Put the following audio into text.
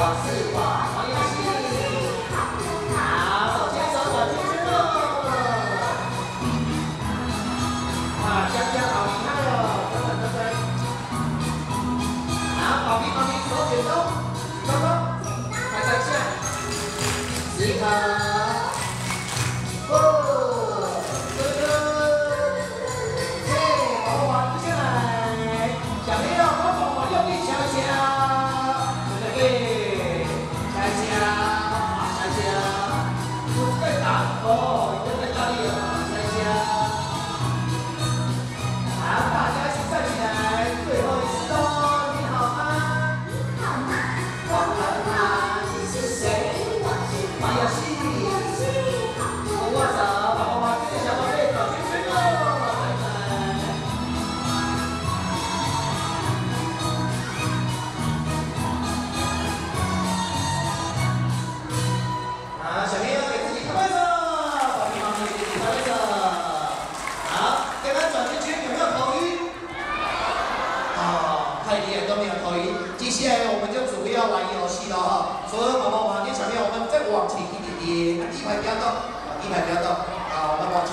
我是我，我有心。love. 点头晕。接下来我们就准备要玩游戏了哈，所有宝宝往，你前面我们再往前一点点，地板不要动，地板不要动，好，那么。